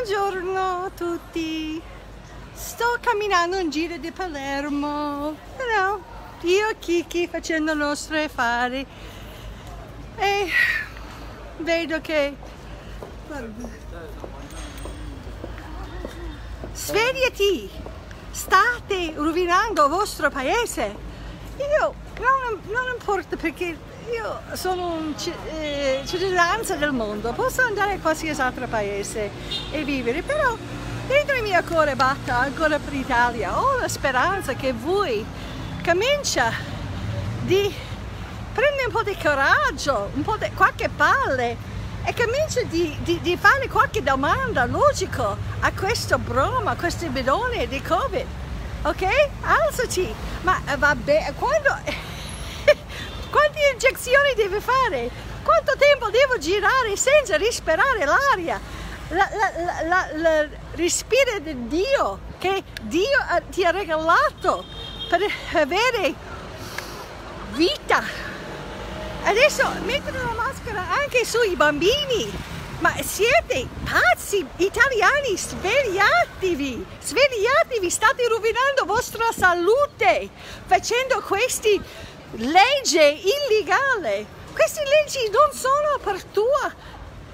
Buongiorno a tutti. Sto camminando in giro di Palermo. No, io e Kiki facendo i nostri affari. E vedo che... Svegliati! State rovinando il vostro paese. Io non, non importa perché io sono un eh, cittadinanza del mondo, posso andare a qualsiasi altro paese e vivere, però dentro il mio cuore batta ancora per l'Italia. Ho la speranza che voi comincia di prendere un po' di coraggio, un po' di qualche palle e comincia di, di, di fare qualche domanda logica a questo broma, a questo bidone di Covid. Ok? Alzati! Ma eh, vabbè, quando quante iniezioni deve fare? Quanto tempo devo girare senza respirare l'aria? La, la, la, la, respiro di Dio che Dio ti ha regalato per avere vita. Adesso mettono la maschera anche sui bambini. Ma siete pazzi italiani, svegliatevi, svegliatevi, state rovinando vostra salute facendo questi legge illegale. Queste leggi non sono per tua,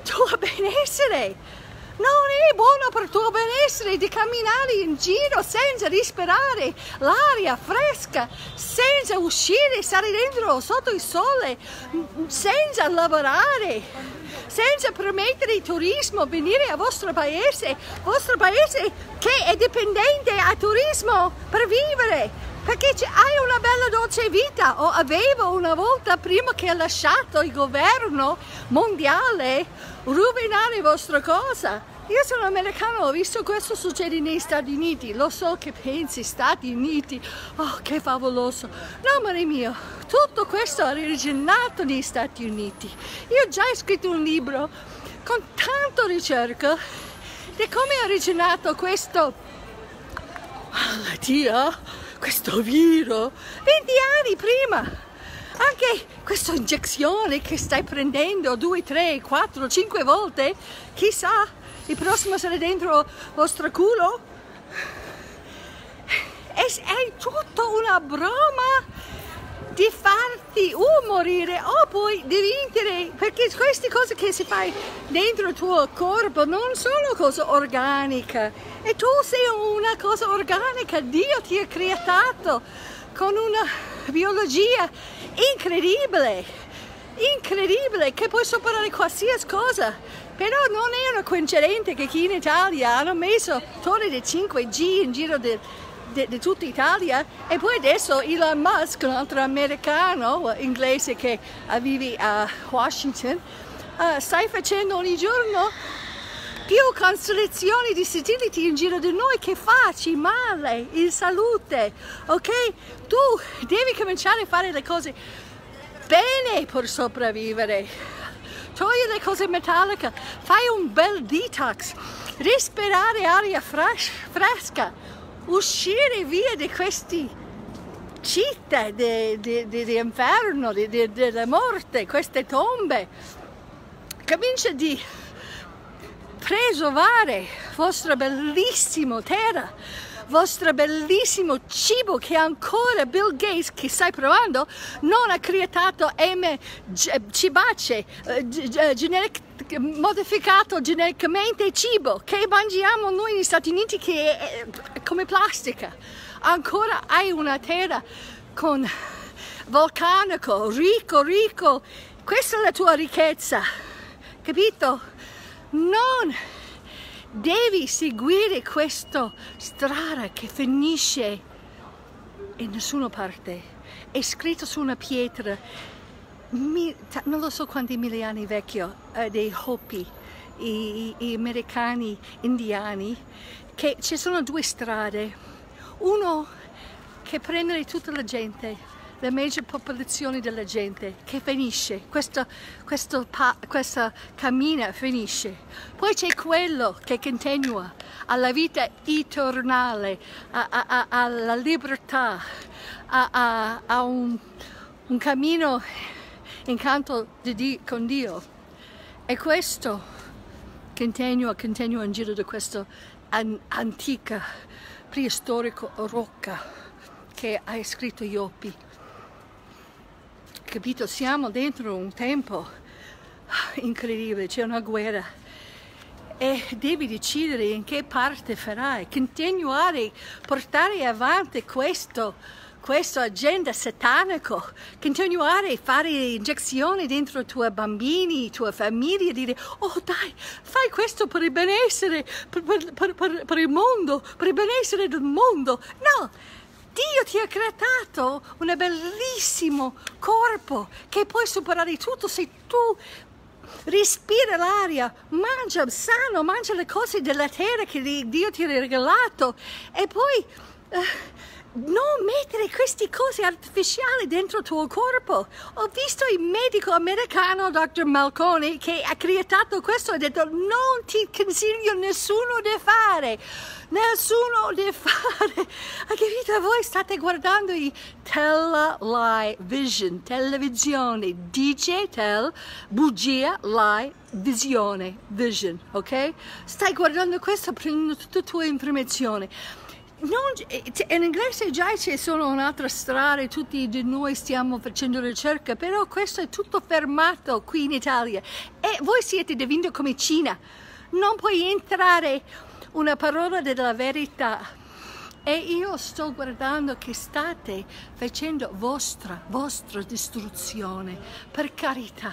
tuo benessere. Non è buono per tuo benessere di camminare in giro senza respirare l'aria fresca, senza uscire, stare dentro sotto il sole, senza lavorare, senza permettere il turismo venire al vostro paese, vostro paese che è dipendente al turismo per vivere perché hai una bella dolce vita o avevo una volta prima che ha lasciato il governo mondiale rovinare vostra cosa. Io sono americano, ho visto questo succede negli Stati Uniti, lo so che pensi Stati Uniti, oh che favoloso. No, amore mio, tutto questo è originato negli Stati Uniti. Io ho già scritto un libro con tanta ricerca di come è originato questo malattia questo virus 20 anni prima. Anche questa iniezione che stai prendendo due, tre, quattro, cinque volte, chissà, il prossimo sarà dentro vostro culo. È, è tutto una broma di farti o morire. O poi di vincere perché queste cose che si fai dentro il tuo corpo non sono cose organiche. E tu sei una cosa organica Dio ti ha creato con una biologia incredibile incredibile che puoi superare qualsiasi cosa. Però non è una coincidenza che qui in Italia hanno messo torri di 5G in giro del di, tutta Italia e poi adesso Elon Musk, un altro americano inglese che vive a Washington, uh, stai facendo ogni giorno più costellazioni di satelliti in giro di noi che facci male in salute, ok? Tu devi cominciare a fare le cose bene per sopravvivere. Togli le cose metalliche, fai un bel detox, respirare aria fresca, uscire via di questi città di, di, di, di inferno, della morte, queste tombe. Comincia di preservare vostra bellissima terra, vostro bellissimo cibo che ancora Bill Gates, che stai provando, non ha creato M cibace, eh, generic, modificato genericamente cibo che mangiamo noi negli Stati Uniti che è come plastica. Ancora hai una terra con vulcanico, ricco, ricco. Questa è la tua ricchezza, capito? Non devi seguire questa strada che finisce in nessuna parte. È scritto su una pietra, non lo so quanti mille anni vecchio, eh, dei Hopi, i, i americani indiani, che ci sono due strade. Uno che prende tutta la gente la maggior popolazione della gente che finisce, questo, questo, questa cammina finisce. Poi c'è quello che continua alla vita eternale, a, a, a, alla libertà, a, un, un, cammino in canto di Dio, con Dio. E questo continuo, continuo in giro da questa an antica, preistorico rocca che ha scritto Iopi. Capito? Siamo dentro un tempo incredibile, c'è una guerra e devi decidere in che parte farai, continuare portare avanti questo questa agenda satanico, continuare a fare iniezioni dentro i tuoi bambini, i tuoi famiglie, dire oh dai, fai questo per il benessere, per, per, per, per il mondo, per il benessere del mondo. No, Dio ti ha creato un bellissimo corpo che puoi superare tutto. Se tu respira l'aria, mangia sano, mangia le cose della terra che Dio ti ha regalato. E poi... Uh, non mettere queste cose artificiali dentro il tuo corpo. Ho visto il medico americano, Dr. Malconi, che ha creato questo e ha detto non ti consiglio nessuno di fare. Nessuno di fare. Hai capito? Voi state guardando i tell vision, televisione, dice tell, bugia, lie, visione, vision, ok? Stai guardando questo, prendendo tutte le tue informazioni in inglese già ci sono un'altra strada, tutti di noi stiamo facendo ricerca, però questo è tutto fermato qui in Italia. E voi siete diventi come Cina, non puoi entrare una parola della verità. E io sto guardando che state facendo vostra, vostra distruzione, per carità,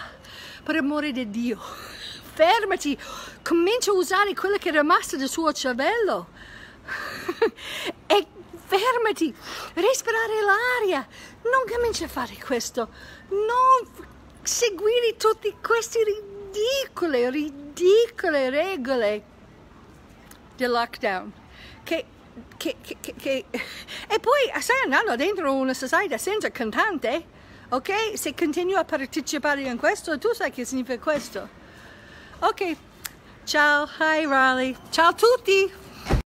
per amore di Dio. Fermati, comincia a usare quello che è rimasto del suo cervello e fermati, respirare l'aria. Non cominci a fare questo. Non seguire tutte queste ridicole, ridicole regole del lockdown. Che, che, che, che, E poi stai andando dentro una società senza cantante, ok? Se continui a partecipare in questo, tu sai che significa questo. Ok, ciao, hi Riley, ciao a tutti!